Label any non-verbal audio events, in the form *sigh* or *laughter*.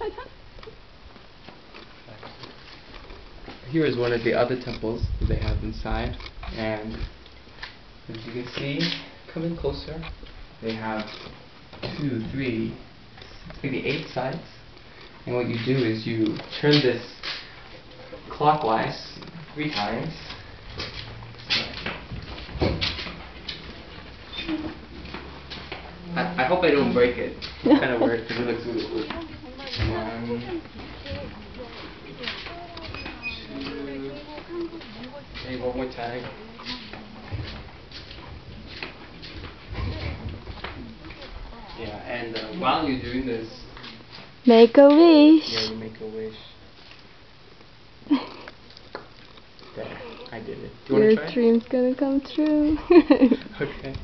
*laughs* Here is one of the other temples that they have inside, and as you can see, coming closer, they have two, three, maybe eight sides. And what you do is you turn this clockwise three times. I, I hope I don't break it. It's kind of weird because it looks really cool. One, two, maybe one more time. Yeah, and uh, while you're doing this, Make a wish. yeah, you make a wish. *laughs* There, I did it. Do you Your dream's gonna come true. *laughs* Okay.